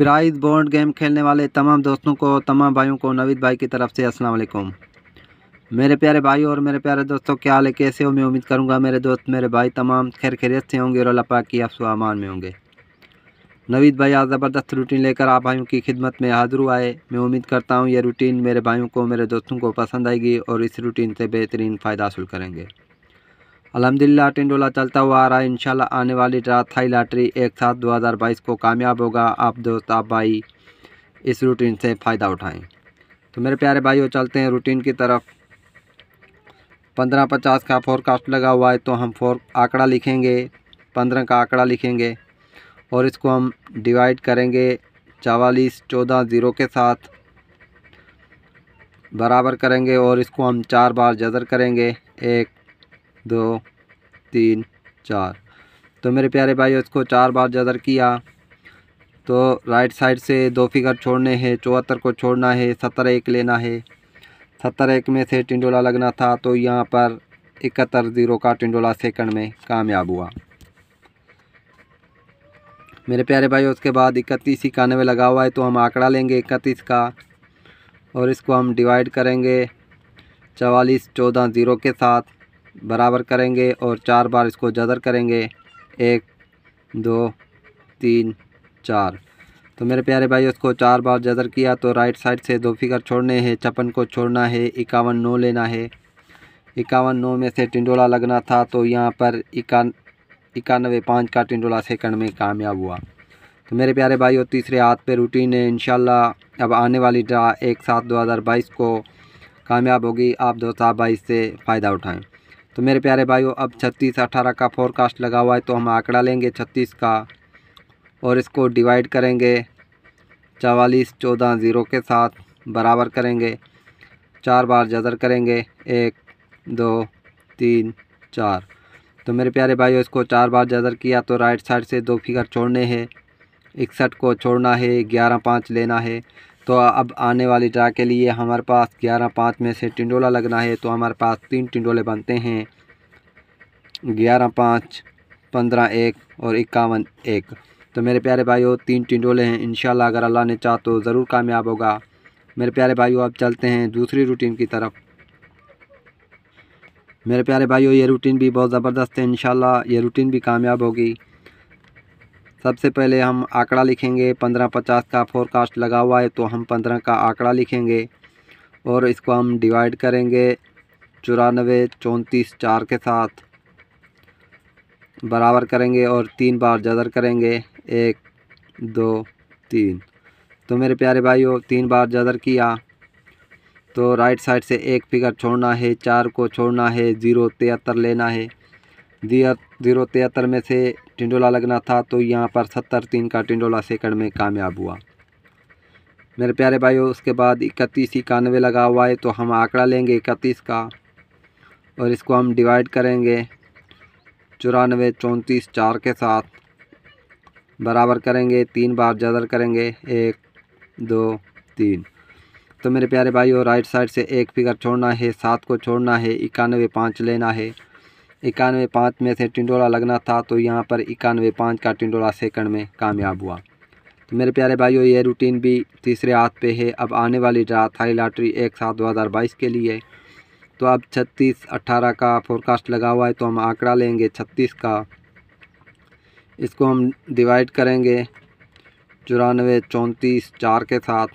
Prize bond game खेलने वाले तमाम दोस्तों को, तमाम भाइयों को, नवीद भाई की तरफ़ से अस्सलाम वालेकुम। मेरे प्यारे भाई और मेरे प्यारे दोस्तों, क्या हाल है, कैसे हो? मैं उम्मीद करूँगा मेरे दोस्त, मेरे भाई तमाम खैर खैरियत से होंगे और अल्लाह पाक की आप अमान में होंगे। नवीद भाई, आज ज़बरदस्त रूटीन लेकर आप भाइयों की खिदमत में हाजिर हुआ है। मैं उम्मीद करता हूँ यह रूटीन मेरे भाइयों को, मेरे दोस्तों को पसंद आएगी और इस रूटीन से बेहतरीन फ़ायदा हासिल करेंगे। अलहमदिल्ला, टिंडोला चलता हुआ आ रहा है इंशाल्लाह आने वाली रात थाई लॉटरी, एक हज़ार बाईस को कामयाब होगा। आप दोस्त आप भाई, इस रूटीन से फ़ायदा उठाएँ। तो मेरे प्यारे भाइयों, चलते हैं रूटीन की तरफ़। पंद्रह पचास का फोरकास्ट लगा हुआ है तो हम फोर आंकड़ा लिखेंगे। पंद्रह का आंकड़ा लिखेंगे और इसको हम डिवाइड करेंगे चवालीस, चौदह ज़ीरो के साथ। बराबर करेंगे और इसको हम चार बार जदर करेंगे। एक दो, तीन, चार। तो मेरे प्यारे भाई इसको चार बार जदर किया तो राइट साइड से दो फिगर छोड़ने हैं, चौहत्तर को छोड़ना है, सत्तर एक लेना है। सत्तर एक में से टिंडोला लगना था तो यहाँ पर इकहत्तर ज़ीरो का टिंडोला सेकंड में कामयाब हुआ। मेरे प्यारे भाई उसके बाद इकतीस इक्यानवे लगा हुआ है तो हम आंकड़ा लेंगे इकतीस का, और इसको हम डिवाइड करेंगे, चवालीस चौदह ज़ीरो के साथ। बराबर करेंगे और चार बार इसको जदर करेंगे। एक, दो, तीन, चार। तो मेरे प्यारे भाई उसको चार बार जदर किया तो राइट साइड से दो फिगर छोड़ने हैं, छप्पन को छोड़ना है, इक्यावन नौ लेना है। इक्यावन नौ में से टिंडोला लगना था तो यहाँ पर इक्यान, इक्यानवे पाँच का टिंडोला सेकंड में कामयाब हुआ। तो मेरे प्यारे भाई और तीसरे हाथ पे रूटीन है, इंशाल्लाह अब आने वाली ड्रा एक सात दो हज़ार बाईस को कामयाब होगी। आप दो साहब बाईस से फ़ायदा उठाएँ। तो मेरे प्यारे भाइयों, अब छत्तीस अठारह का फोरकास्ट लगा हुआ है तो हम आंकड़ा लेंगे छत्तीस का और इसको डिवाइड करेंगे। चवालीस चौदह ज़ीरो के साथ बराबर करेंगे। चार बार जदर करेंगे। एक, दो, तीन, चार। तो मेरे प्यारे भाइयों, इसको चार बार जदर किया तो राइट साइड से दो फिगर छोड़ने हैं। इकसठ को छोड़ना है, ग्यारह पाँच लेना है। तो अब आने वाली ड्रा के लिए हमारे पास ग्यारह पाँच में से टिंडोला लगना है तो हमारे पास तीन टिंडोले बनते हैं। ग्यारह पाँच, पंद्रह एक और इक्यावन एक। तो मेरे प्यारे भाइयों, तीन टिंडोले हैं। इन अगर अल्लाह ने चाह तो ज़रूर कामयाब होगा। मेरे प्यारे भाइयों, अब चलते हैं दूसरी रूटीन की तरफ़। मेरे प्यारे भाइयों, ये रूटीन भी बहुत ज़बरदस्त है। इन ये रूटीन भी कामयाब होगी। सबसे पहले हम आंकड़ा लिखेंगे, पंद्रह पचास का फोरकास्ट लगा हुआ है तो हम पंद्रह का आंकड़ा लिखेंगे और इसको हम डिवाइड करेंगे चौरानवे, चौंतीस, चार के साथ। बराबर करेंगे और तीन बार जदर करेंगे, एक, दो, तीन। तो मेरे प्यारे भाइयों, तीन बार जदर किया तो राइट साइड से एक फिगर छोड़ना है, चार को छोड़ना है ज़ीरो तिहत्तर लेना है। ज़ीरो तिहत्तर में से टिंडोला लगना था तो यहाँ पर सत्तर तीन का टिंडोला सेकंड में कामयाब हुआ। मेरे प्यारे भाइयों, उसके बाद इकतीस इक्यानवे लगा हुआ है तो हम आंकड़ा लेंगे इकतीस का, और इसको हम डिवाइड करेंगे। चौरानवे, चौंतीस, चार के साथ बराबर करेंगे, तीन बार जदर करेंगे, एक, दो, तीन। तो मेरे प्यारे भाइयों राइट साइड से एक फिगर छोड़ना है, सात को छोड़ना है, इक्यानवे, पाँच लेना है। इक्यानवे पाँच में से टिंडोला लगना था तो यहाँ पर इक्यानवे पाँच का टिंडोला सेकंड में कामयाब हुआ। तो मेरे प्यारे भाइयों, ये रूटीन भी तीसरे हाथ पे है। अब आने वाली ड्रा थाई लॉटरी एक सात दो हज़ार बाईस के लिए। तो अब छत्तीस अट्ठारह का फोरकास्ट लगा हुआ है तो हम आंकड़ा लेंगे छत्तीस का। इसको हम डिवाइड करेंगे चौरानवे चौंतीस चार के साथ,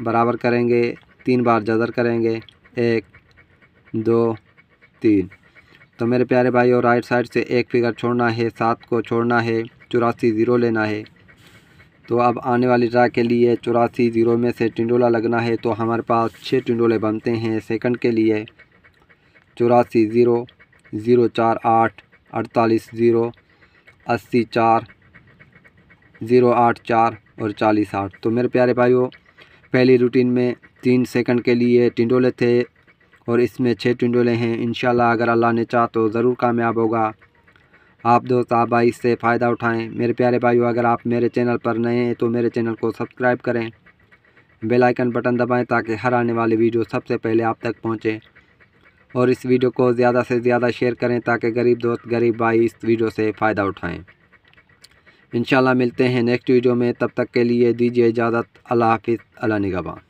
बराबर करेंगे, तीन बार जदर करेंगे, एक, दो, तीन। तो मेरे प्यारे भाई और राइट साइड से एक फिगर छोड़ना है, सात को छोड़ना है, चौरासी ज़ीरो लेना है। तो अब आने वाली ड्रा के लिए चौरासी ज़ीरो में से टिंडोला लगना है तो हमारे पास छः टिंडोले बनते हैं सेकंड के लिए। चौरासी ज़ीरो ज़ीरो चार आठ, अड़तालीस ज़ीरो अस्सी चार ज़ीरो आठ चार और चालीस आठ। तो मेरे प्यारे भाइयों, पहली रूटीन में तीन सेकंड के लिए टिंडोले थे और इसमें छः टिंडोले हैं। इन अगर अल्लाह ने चाह तो ज़रूर कामयाब होगा। आप दोस्त, आप भाई इससे फ़ायदा उठाएँ। मेरे प्यारे भाइयों, अगर आप मेरे चैनल पर नए हैं तो मेरे चैनल को सब्सक्राइब करें। बेल आइकन बटन दबाएँ ताकि हर आने वाली वीडियो सबसे पहले आप तक पहुँचे। और इस वीडियो को ज़्यादा से ज़्यादा शेयर करें ताकि गरीब दोस्त, गरीब भाई इस वीडियो से फ़ायदा उठाएँ। इंशाल्लाह मिलते हैं नेक्स्ट वीडियो में। तब तक के लिए दीजिए इजाज़त। अल्लाह हाफिज़, अल्लाह निगबान